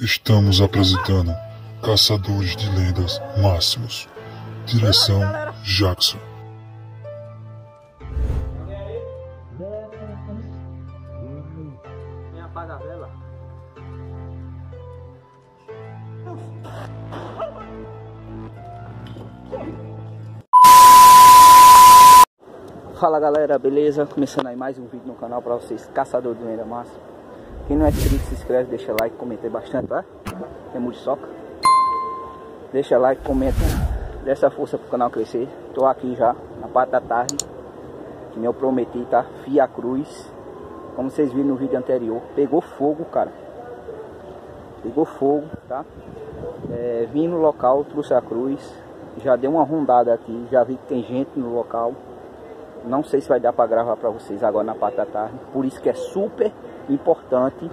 Estamos apresentando Caçadores de Lendas Máximos. Direção Jackson. Apaga a vela? Fala galera, beleza? Começando aí mais um vídeo no canal pra vocês, Caçador de Lenda Massa. Quem não é inscrito, se inscreve, deixa like, comenta bastante, tá? Tem muriçoca. Deixa like, comenta, dê essa força pro canal crescer. Tô aqui já, na parte da tarde, que eu prometi, tá? Fia Cruz. Como vocês viram no vídeo anterior, pegou fogo, cara. Pegou fogo, tá? É, vim no local, trouxe a cruz. Já dei uma rondada aqui, já vi que tem gente no local. Não sei se vai dar para gravar para vocês agora na parte da tarde. Por isso que é super importante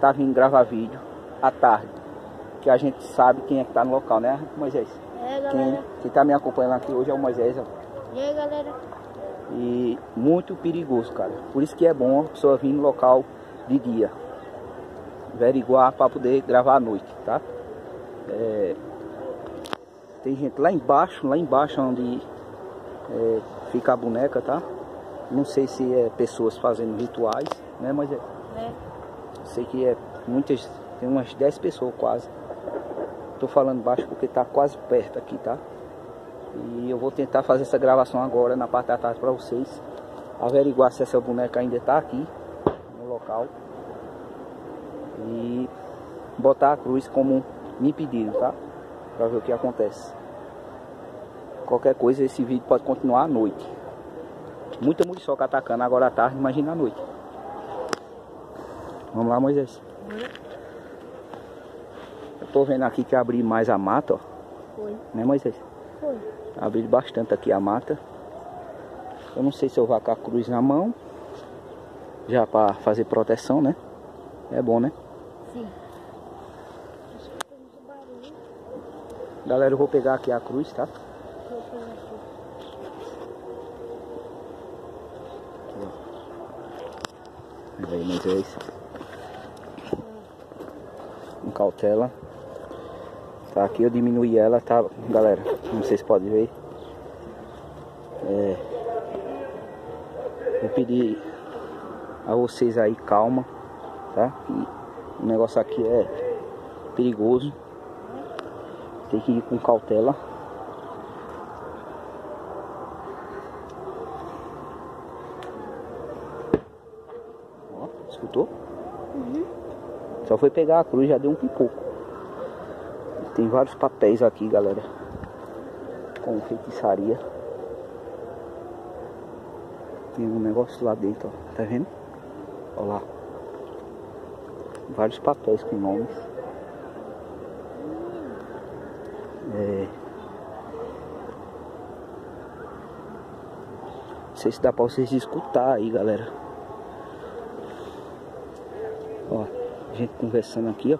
tá vindo gravar vídeo à tarde. Que a gente sabe quem é que tá no local, né, Moisés? É, galera. Quem, quem tá me acompanhando aqui hoje é o Moisés. E aí, galera? E muito perigoso, cara. Por isso que é bom a pessoa vir no local de dia. Averiguar para poder gravar à noite, tá? É, tem gente lá embaixo, lá embaixo onde é, fica a boneca, tá? Não sei se é pessoas fazendo rituais, né? Mas é, É. sei que é muitas, tem umas 10 pessoas quase. Tô falando baixo porque tá quase perto aqui, tá? E eu vou tentar fazer essa gravação agora na parte da tarde para vocês. Averiguar se essa boneca ainda tá aqui no local. E botar a cruz como me pediram, tá? Pra ver o que acontece. Qualquer coisa, esse vídeo pode continuar à noite. Muita muriçoca atacando agora à tarde, imagina à noite. Vamos lá, Moisés. Eu tô vendo aqui que abri mais a mata, ó. Foi. Né, Moisés? Foi. Abri bastante aqui a mata. Eu não sei se eu vou com a cruz na mão. Já para fazer proteção, né? É bom, né? Sim. Galera, eu vou pegar aqui a cruz, tá? Eu pegar aqui. Olha aí, Moisés. Cautela. Tá aqui, eu diminuí ela, tá? Galera, como vocês podem ver. É, vou pedir a vocês aí calma, tá? Que o negócio aqui é perigoso. Tem que ir com cautela. Ó, escutou? Uhum. Só foi pegar a cruz, já deu um pipoco. Tem vários papéis aqui, galera. Com feitiçaria. Tem um negócio lá dentro, ó. Tá vendo? Ó lá. Vários papéis com nomes. É. Não sei se dá pra vocês escutar aí, galera. Ó, gente conversando aqui, ó.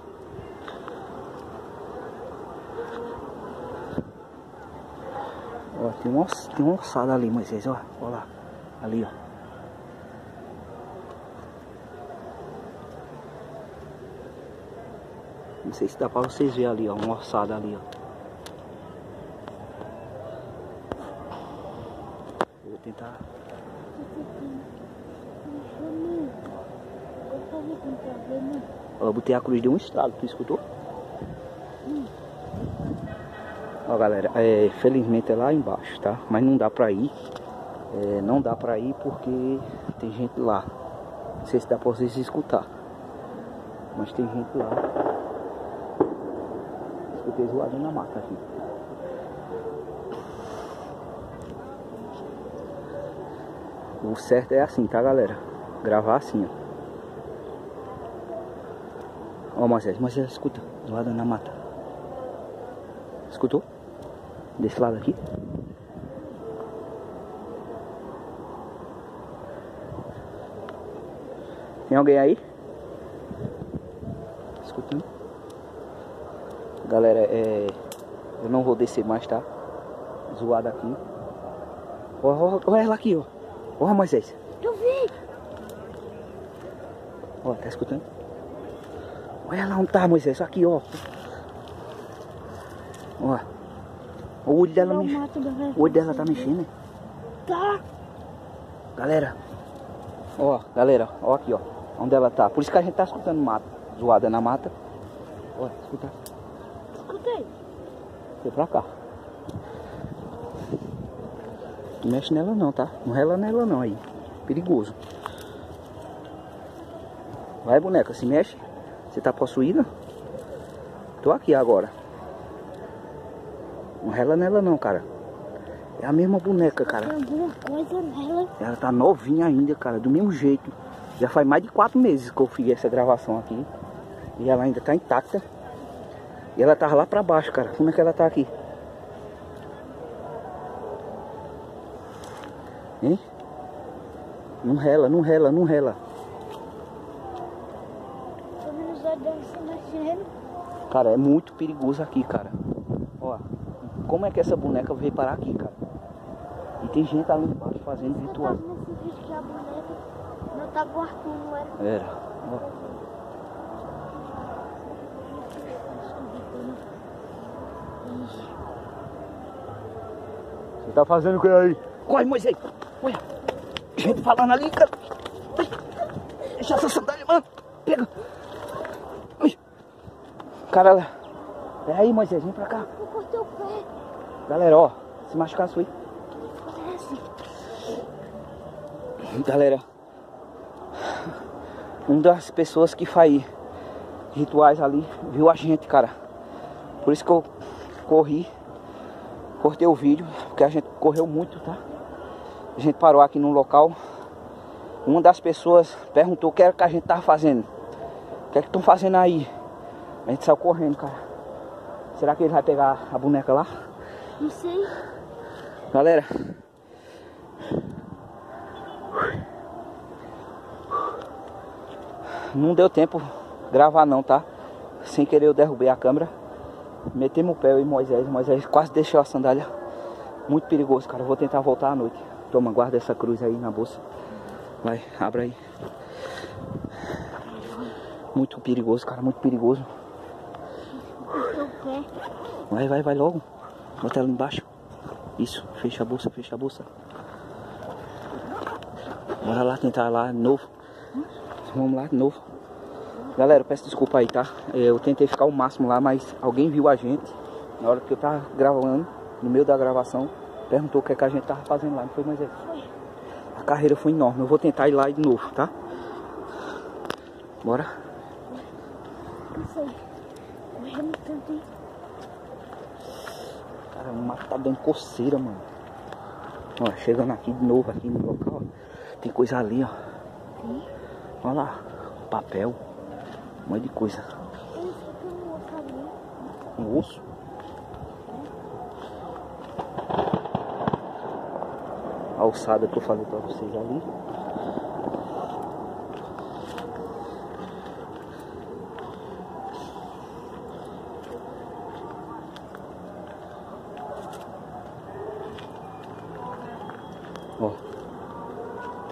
Ó, tem uma, tem uma ossada ali, Moisés, ó. Ó lá. Ali, ó. Não sei se dá pra vocês verem ali, ó. Uma ossada ali, ó. Eu vou tentar. Eu botei a cruz de um estralo, tu escutou? Ó galera, é, felizmente é lá embaixo, tá? Mas não dá pra ir. É, não dá pra ir porque tem gente lá. Não sei se dá pra vocês escutar. Mas tem gente lá. Escutei zoado na mata aqui. O certo é assim, tá galera? Gravar assim, ó. Ó, Moisés, Moisés, escuta, do lado na mata. Escutou? Desse lado aqui? Tem alguém aí? Escutando? Galera, é. Eu não vou descer mais, tá? Zoado aqui. Ó, ó, ó ela aqui, ó. Ó, Moisés. Eu vi! Ó, tá escutando? Olha lá onde tá, Moisés. Aqui, ó. Ó. O olho dela mexe. mata. O olho dela tá mexendo. Tá. Galera. Ó, galera. Ó aqui, ó. Onde ela tá. Por isso que a gente tá escutando mato. Zoada na mata. Ó, escuta. Escutei. Foi pra cá. Não mexe nela não, tá? Não rela nela não aí. Perigoso. Vai, boneca, se mexe. Você tá possuída? Tô aqui agora. Não rela nela não, cara. É a mesma boneca, cara. Alguma coisa nela. Ela tá novinha ainda, cara, do mesmo jeito. Já faz mais de quatro meses que eu fiz essa gravação aqui. E ela ainda tá intacta. E ela tava lá pra baixo, cara. Como é que ela tá aqui? Hein? Não rela, não rela, não rela. Tô vendo os olhos dela se mexendo. Cara, é muito perigoso aqui, cara. Ó, como é que essa boneca veio parar aqui, cara? E tem gente ali embaixo fazendo Eu ritual. tava nesse vídeo que a boneca não tá com o Arthur, não era? Era. Ó. Você tá fazendo o que aí? Corre, Moisés! Olha! Gente falando ali, cara! Deixa essa sandália, mano! Pega! Cara, é aí, Moisés, vem pra cá. Eu cortei o pé. Galera, ó, se machucar foi. Galera, uma das pessoas que faz rituais ali viu a gente, cara. Por isso que eu corri, cortei o vídeo, porque a gente correu muito, tá? A gente parou aqui no local. Uma das pessoas perguntou o que era que a gente tava fazendo. O que é que estão fazendo aí? A gente saiu correndo, cara. Será que ele vai pegar a boneca lá? Não sei. Galera. Não deu tempo gravar não, tá? Sem querer eu derrubei a câmera. Metemos o pé eu e Moisés. Moisés quase deixou a sandália. Muito perigoso, cara. Eu vou tentar voltar à noite. Toma, guarda essa cruz aí na bolsa. Vai, abre aí. Muito perigoso, cara. Muito perigoso. Vai, vai, vai logo. Bota ela embaixo. Isso, fecha a bolsa, fecha a bolsa. Bora lá tentar lá de novo. Vamos lá de novo. Galera, peço desculpa aí, tá? Eu tentei ficar o máximo lá, mas alguém viu a gente na hora que eu tava gravando, no meio da gravação, perguntou o que, é que a gente tava fazendo lá, não foi mais A carreira foi enorme. Eu vou tentar ir lá de novo, tá? Bora. Não sei. Tanto, hein? Cara, o mato tá dando coceira, mano. Ó, chegando aqui de novo, aqui no local, ó. Tem coisa ali, ó. Olha lá, papel. Um monte de coisa. Um osso. A alçada que eu falei pra vocês ali.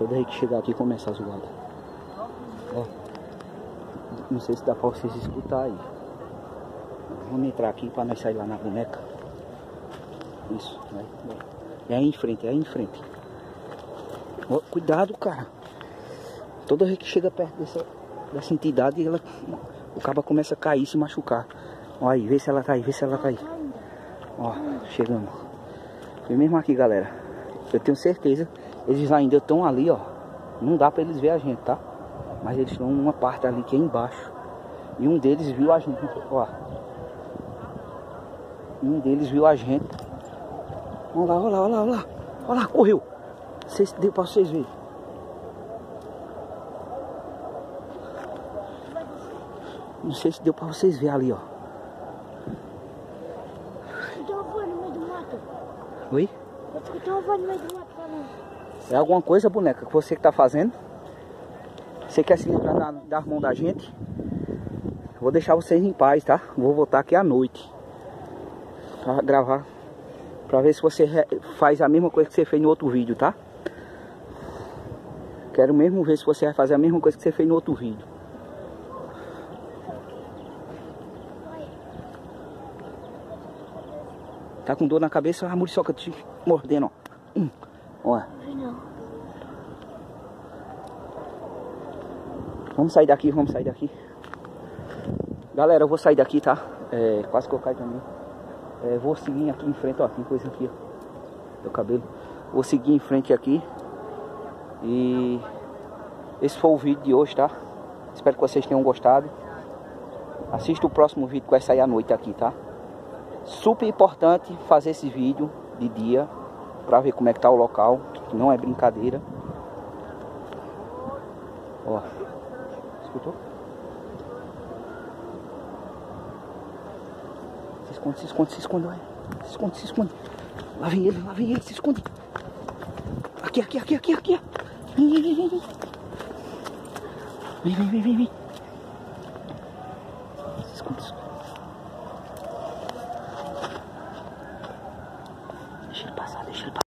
Toda vez que chegar aqui começa a zoada. Não sei se dá pra vocês escutar aí. Vamos entrar aqui pra nós sair lá na boneca. Isso. É aí em frente, é aí em frente. Ó, cuidado, cara. Toda vez que chega perto dessa, dessa entidade, ela, o cabo começa a cair, se machucar. Ó aí, vê se ela tá aí, vê se ela tá aí. Ó, chegamos. E mesmo aqui, galera. Eu tenho certeza, eles ainda estão ali, ó. Não dá pra eles ver a gente, tá? Mas eles estão numa parte ali que é embaixo. E um deles viu a gente, ó. Um deles viu a gente. Olha lá, olha lá, olha lá, olha lá. Correu. Não sei se deu pra vocês verem. Não sei se deu pra vocês verem ali, ó. Escutei uma voz no meio do mato. Oi? Eu voz no meio do mato falando. É alguma coisa, boneca, que você que tá fazendo? Você quer se livrar da, das mãos da gente? Vou deixar vocês em paz, tá? Vou voltar aqui à noite pra gravar. Pra ver se você faz a mesma coisa que você fez no outro vídeo, tá? Quero mesmo ver se você vai fazer a mesma coisa que você fez no outro vídeo. Tá com dor na cabeça, a muriçoca te mordendo, ó. Hum. Não. Vamos sair daqui, vamos sair daqui. Galera, eu vou sair daqui, tá? É, quase que eu caio também. É, vou seguir aqui em frente, ó. Tem coisa aqui, ó. Meu cabelo. Vou seguir em frente aqui. E esse foi o vídeo de hoje, tá? Espero que vocês tenham gostado. Assista o próximo vídeo que vai sair à noite aqui, tá? Super importante fazer esse vídeo de dia pra ver como é que tá o local, não é brincadeira. Ó. Escutou? Se esconde, se esconde, se esconde. Se esconde, se esconde. Lá vem ele, lá vem ele, se esconde. Aqui, aqui, aqui, aqui, aqui. Vem, vem, vem, vem, vem. Vem, vem, vem,